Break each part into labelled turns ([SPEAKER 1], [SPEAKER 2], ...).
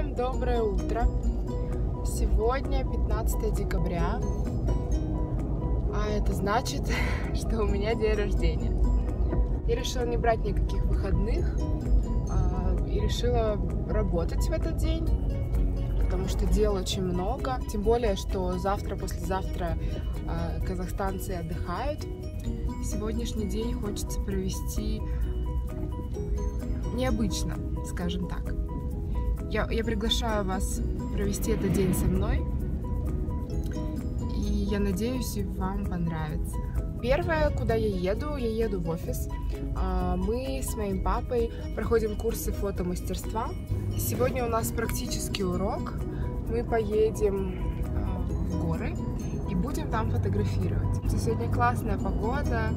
[SPEAKER 1] Всем доброе утро! Сегодня 15 декабря, а это значит, что у меня день рождения. Я решила не брать никаких выходных а, и решила работать в этот день, потому что дел очень много. Тем более, что завтра, послезавтра а, казахстанцы отдыхают. Сегодняшний день хочется провести необычно, скажем так. Я, я приглашаю вас провести этот день со мной. И я надеюсь, вам понравится. Первое, куда я еду, я еду в офис. А, мы с моим папой проходим курсы фотомастерства. Сегодня у нас практический урок. Мы поедем а, в горы и будем там фотографировать. Сегодня классная погода,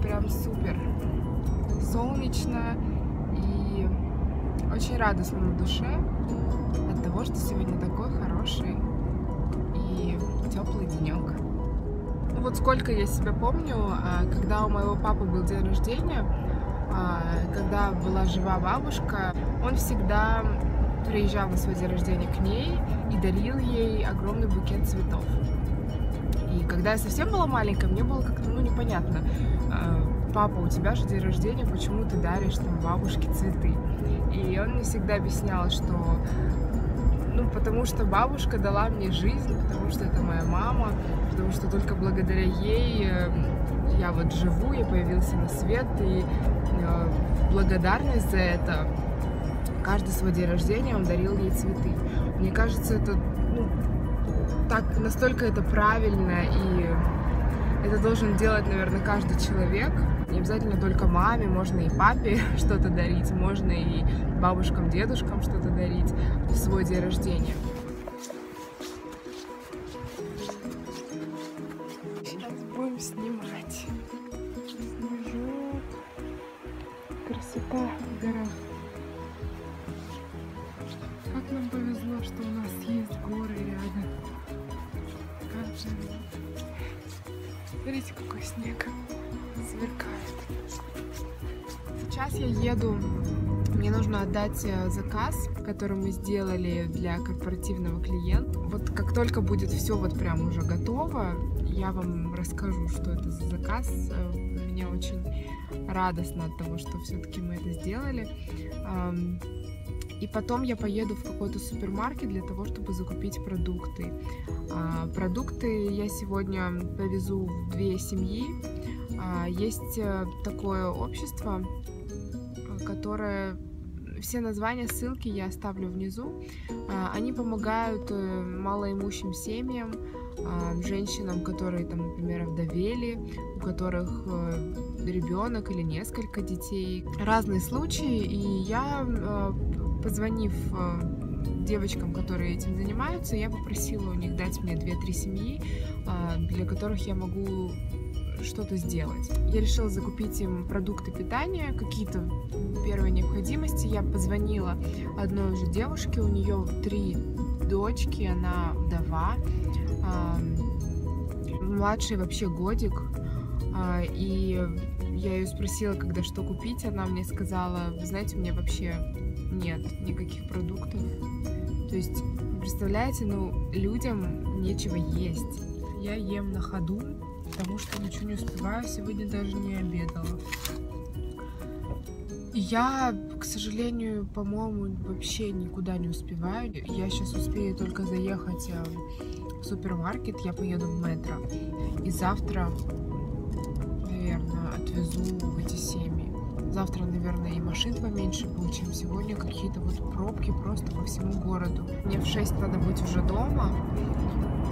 [SPEAKER 1] прям супер. Солнечно очень радостно на душе от того, что сегодня такой хороший и теплый денек. Ну вот сколько я себя помню, а, когда у моего папы был день рождения, а, когда была жива бабушка, он всегда приезжал на свой день рождения к ней и дарил ей огромный букет цветов. И когда я совсем была маленькая, мне было как-то ну, непонятно, а, папа, у тебя же день рождения, почему ты даришь там бабушке цветы? И он мне всегда объяснял, что ну, потому что бабушка дала мне жизнь, потому что это моя мама, потому что только благодаря ей э, я вот живу, я появился на свет, и э, благодарность за это каждый свой день рождения он дарил ей цветы. Мне кажется, это ну, так настолько это правильно и это должен делать, наверное, каждый человек. Не обязательно только маме, можно и папе что-то дарить, можно и бабушкам, дедушкам что-то дарить в свой день рождения. Сейчас будем снимать. Снежок. Красота в горах. Как нам повезло, что у нас есть Смотрите, какой снег сверкает. Сейчас я еду, мне нужно отдать э, заказ, который мы сделали для корпоративного клиента. Вот как только будет все вот прям уже готово, я вам расскажу, что это за заказ. Э, мне очень радостно от того, что все-таки мы это сделали. И потом я поеду в какой-то супермаркет для того, чтобы закупить продукты. А, продукты я сегодня повезу в две семьи. А, есть э, такое общество, которое все названия, ссылки я оставлю внизу. А, они помогают э, малоимущим семьям, женщинам, которые, там, например, вдовели, у которых э, ребенок или несколько детей. Разные случаи, и я позвонив э, девочкам, которые этим занимаются, я попросила у них дать мне 2-3 семьи, э, для которых я могу что-то сделать. Я решила закупить им продукты питания, какие-то первые необходимости. Я позвонила одной уже девушке, у нее три дочки, она вдова, младший вообще годик, а, и я ее спросила, когда что купить, она мне сказала, вы знаете, у меня вообще нет никаких продуктов. То есть, представляете, ну, людям нечего есть. Я ем на ходу, потому что ничего не успеваю, сегодня даже не обедала. Я, к сожалению, по-моему, вообще никуда не успеваю. Я сейчас успею только заехать э, в супермаркет, я поеду в метро. И завтра, наверное, отвезу в эти семьи. Завтра, наверное, и машин поменьше будет, чем сегодня. Какие-то вот пробки просто по всему городу. Мне в 6 надо быть уже дома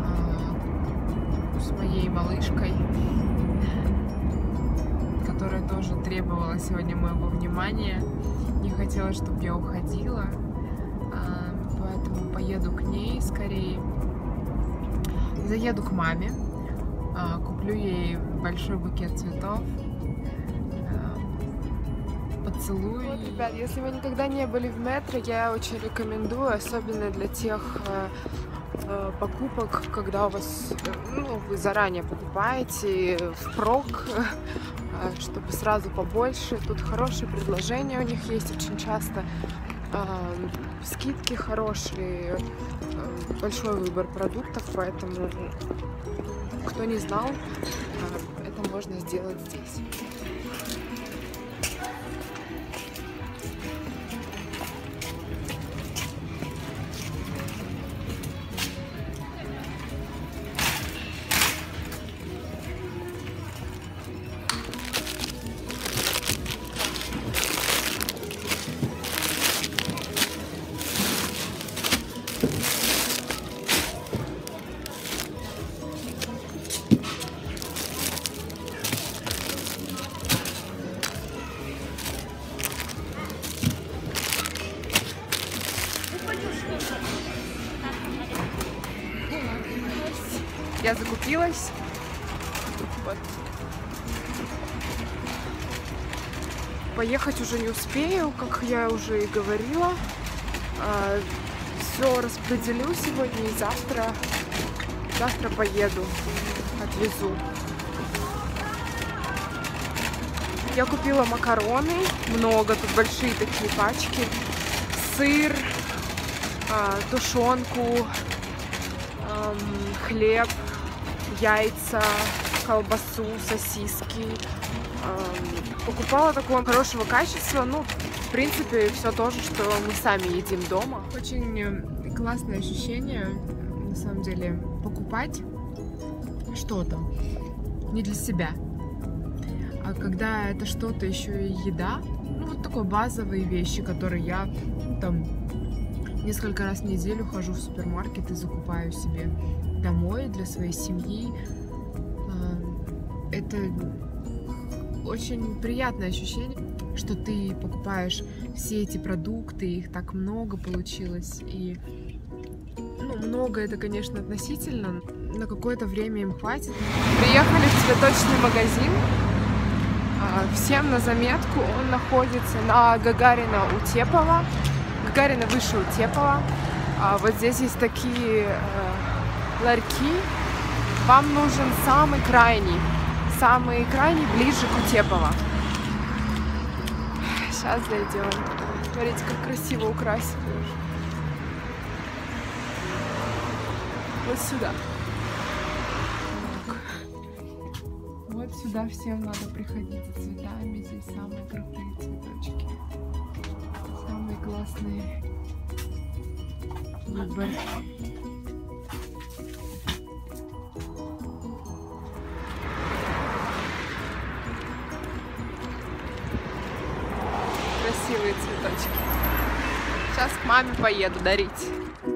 [SPEAKER 1] а, с моей малышкой, которая тоже требовала сегодня моего внимания. Не хотела, чтобы я уходила, а, поэтому поеду к ней скорее. Заеду к маме, а, куплю ей большой букет цветов поцелуй. Вот, ребят, если вы никогда не были в метро, я очень рекомендую, особенно для тех э, э, покупок, когда у вас, ну, вы заранее покупаете впрок, э, чтобы сразу побольше. Тут хорошие предложения у них есть очень часто. Скидки хорошие, большой выбор продуктов, поэтому кто не знал, это можно сделать здесь. Я закупилась. Вот. Поехать уже не успею, как я уже и говорила. А, Все распределю сегодня и завтра. Завтра поеду, отвезу. Я купила макароны, много, тут большие такие пачки, сыр, а, тушенку, хлеб, яйца, колбасу, сосиски. Покупала такого хорошего качества, ну, в принципе, все то же, что мы сами едим дома. Очень классное ощущение, на самом деле, покупать что-то не для себя, а когда это что-то еще и еда, ну, вот такой базовые вещи, которые я ну, там несколько раз в неделю хожу в супермаркет и закупаю себе домой для своей семьи. А, это очень приятное ощущение, что ты покупаешь все эти продукты, их так много получилось. И ну, много это, конечно, относительно. На какое-то время им хватит. Приехали в цветочный магазин. А, всем на заметку, он находится на Гагарина у Тепова. Гагарина выше у Тепова. А вот здесь есть такие э, ларьки. Вам нужен самый крайний. Самый крайний ближе к Утепова. Сейчас зайдем. Смотрите, как красиво украсили. Вот сюда. Вот сюда всем надо приходить за цветами. Здесь самые крутые цветочки. Самые классные выбор. Красивые цветочки. Сейчас к маме поеду дарить.